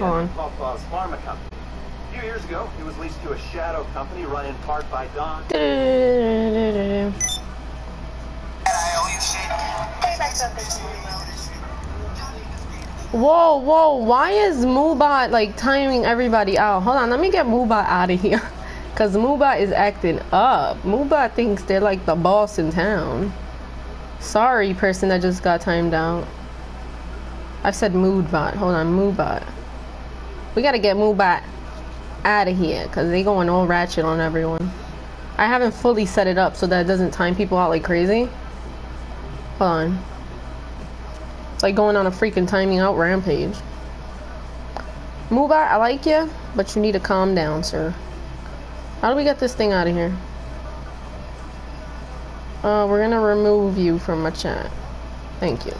Hold on. and Popov's Pharma Company. A few years ago, it was leased to a shadow company run in part by Don. Whoa, whoa, why is Moobot like timing everybody out? Hold on, let me get Moobot out of here. Cause Moobot is acting up. Moobot thinks they're like the boss in town. Sorry, person that just got timed out. I said Moodbot. Hold on, Moobot. We gotta get Moobot out of here because they going all ratchet on everyone. I haven't fully set it up so that it doesn't time people out like crazy. Hold on. It's like going on a freaking timing out rampage. Moobot, I like you, but you need to calm down, sir. How do we get this thing out of here? Uh, we're gonna remove you from my chat. Thank you.